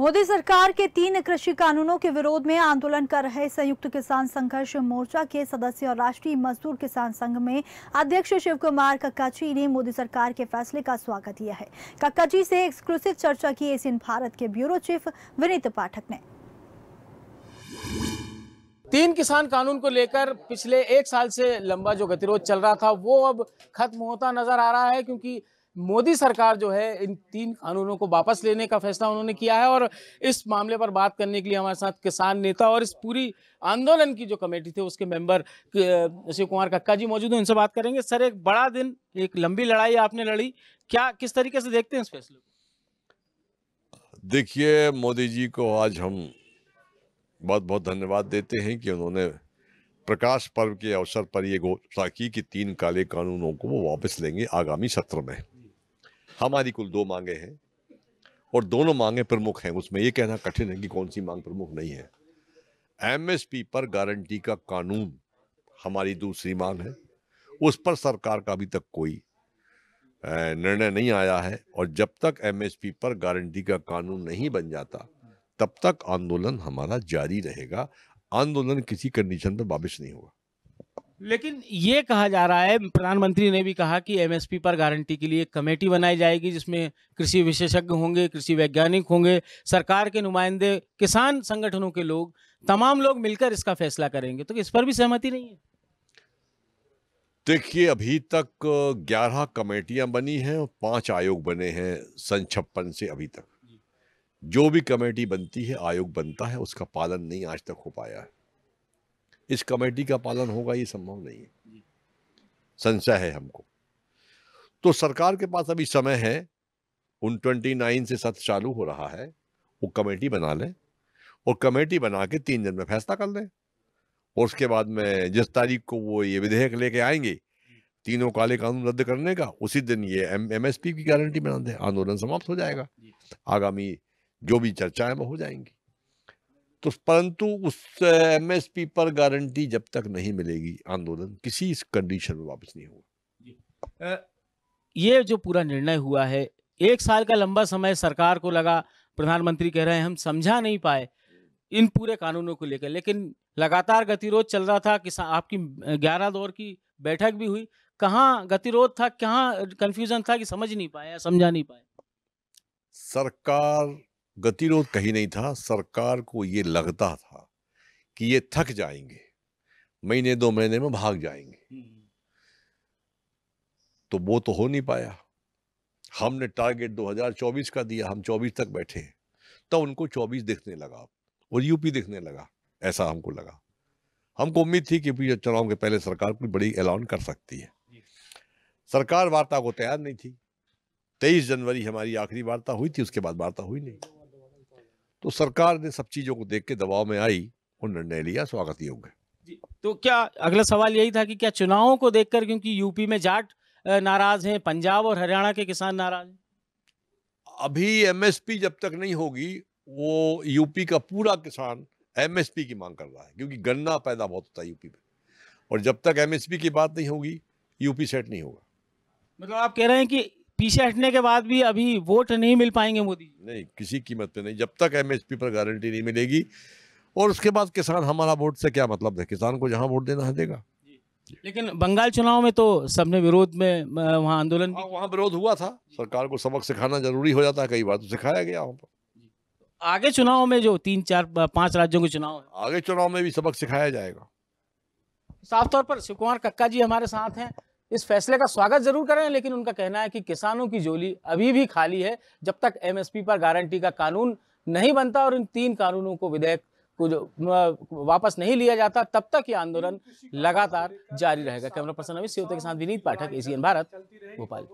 मोदी सरकार के तीन कृषि कानूनों के विरोध में आंदोलन कर रहे संयुक्त किसान संघर्ष मोर्चा के सदस्य और राष्ट्रीय मजदूर किसान संघ में अध्यक्ष शिव कुमार कक्काची ने मोदी सरकार के फैसले का स्वागत किया है। कक्काची से एक्सक्लूसिव चर्चा की एशियन भारत के ब्यूरो चीफ विनीत पाठक ने। तीन किसान कानून को लेकर पिछले एक साल से लंबा जो गतिरोध चल रहा था, वो अब खत्म होता नज़र आ रहा है क्योंकि मोदी सरकार जो है, इन तीन कानूनों को वापस लेने का फैसला उन्होंने किया है और इस मामले पर बात करने के लिए हमारे साथ किसान नेता और इस पूरी आंदोलन की जो कमेटी थी, उसके मेंबर शिव कुमार कक्का जी मौजूद हैं, उनसे बात करेंगे। सर, एक बड़ा दिन, एक लंबी लड़ाई आपने लड़ी। क्या, किस तरीके से देखते हैं इस फैसले को? देखिए, मोदी जी को आज हम बहुत बहुत धन्यवाद देते हैं कि उन्होंने प्रकाश पर्व के अवसर पर ये घोषणा की कि तीन काले कानूनों को वो वापस लेंगे आगामी सत्र में। हमारी कुल दो मांगे हैं और दोनों मांगे प्रमुख हैं। उसमें ये कहना कठिन है कि कौन सी मांग प्रमुख नहीं है। एमएसपी पर गारंटी का कानून हमारी दूसरी मांग है। उस पर सरकार का अभी तक कोई निर्णय नहीं आया है और जब तक एमएसपी पर गारंटी का कानून नहीं बन जाता, तब तक आंदोलन हमारा जारी रहेगा। आंदोलन किसी कंडीशन पर वापस नहीं होगा। लेकिन ये कहा जा रहा है, प्रधानमंत्री ने भी कहा कि एमएसपी पर गारंटी के लिए कमेटी बनाई जाएगी, जिसमें कृषि विशेषज्ञ होंगे, कृषि वैज्ञानिक होंगे, सरकार के नुमाइंदे, किसान संगठनों के लोग, तमाम लोग मिलकर इसका फैसला करेंगे। तो इस पर भी सहमति नहीं है? देखिए, अभी तक ग्यारह कमेटियाँ बनी हैं और पाँच आयोग बने हैं, सन छप्पन से अभी तक। जो भी कमेटी बनती है, आयोग बनता है, उसका पालन नहीं आज तक हो पाया है। इस कमेटी का पालन होगा ये संभव नहीं है। संशय है हमको। तो सरकार के पास अभी समय है उन ट्वेंटी नाइन से सत्र चालू हो रहा है वो कमेटी बना लें और कमेटी बना के तीन दिन में फैसला कर लें। और उसके बाद में जिस तारीख को वो ये विधेयक लेके आएँगे तीनों काले कानून रद्द करने का उसी दिन ये एम एम एस पी की गारंटी बना दें आंदोलन समाप्त हो जाएगा। आगामी जो भी चर्चाएँ वो हो जाएँगी। तो परंतु उस एमएसपी पर गारंटी जब तक नहीं मिलेगी आंदोलन किसी इस कंडीशन में वापस नहीं होगा। ये जो पूरा निर्णय हुआ है एक साल का लंबा समय सरकार को लगा प्रधानमंत्री कह रहे हैं हम समझा नहीं पाए इन पूरे कानूनों को लेकर। लेकिन लगातार गतिरोध चल रहा था कि आपकी ग्यारह दौर की बैठक भी हुई। कहाँ गतिरोध था कहाँ कंफ्यूजन था कि समझ नहीं पाया समझा नहीं पाए? सरकार गतिरोध कहीं नहीं था, सरकार को ये लगता था कि ये थक जाएँगे, महीने दो महीने में भाग जाएँगे। तो वो तो हो नहीं पाया। हमने टारगेट 2024 का दिया, हम 24 तक बैठे। तब तो उनको 24 दिखने लगा और यूपी दिखने लगा, ऐसा हमको लगा। हमको उम्मीद थी कि चुनाव के पहले सरकार कोई बड़ी ऐलान कर सकती है। सरकार वार्ता को तैयार नहीं थी। तेईस जनवरी हमारी आखिरी वार्ता हुई थी, उसके बाद वार्ता हुई नहीं। तो सरकार ने सब चीज़ों को देख के दबाव में आई और निर्णय लिया स्वागत योग्य तो क्या अगला सवाल यही था कि क्या चुनावों को देखकर क्योंकि यूपी में जाट नाराज़ हैं पंजाब और हरियाणा के किसान नाराज़ हैं? अभी एमएसपी जब तक नहीं होगी वो यूपी का पूरा किसान एमएसपी की मांग कर रहा है क्योंकि गन्ना पैदा बहुत होता है यूपी में। और जब तक एमएसपी की बात नहीं होगी यूपी सेट नहीं होगा। मतलब आप कह रहे हैं कि पीछे हटने के बाद भी अभी वोट नहीं मिल पाएँगे मोदी नहीं किसी कीमत पे नहीं। जब तक एमएसपी पर गारंटी नहीं मिलेगी और उसके बाद किसान हमारा वोट से क्या मतलब है? किसान को जहाँ वोट देना है देगा। लेकिन बंगाल चुनाव में तो सबने विरोध में वहाँ आंदोलन हाँ, वहाँ विरोध हुआ था। सरकार को सबक सिखाना ज़रूरी हो जाता है कई बार तो सिखाया गया वहाँ पर। आगे चुनाव में जो तीन चार पाँच राज्यों के चुनाव है। आगे चुनाव में भी सबक सिखाया जाएगा। साफ़ तौर पर शिव कुमार कक्का जी हमारे साथ हैं। इस फैसले का स्वागत ज़रूर करें, लेकिन उनका कहना है कि किसानों की जोली अभी भी खाली है, जब तक एमएसपी पर गारंटी का कानून नहीं बनता और इन तीन कानूनों को विधेयक को जो वापस नहीं लिया जाता, तब तक ये आंदोलन लगातार जारी रहेगा। कैमरा पर्सन अमित सियोते के साथ विनीत पाठक एशियन भारत, भोपाल।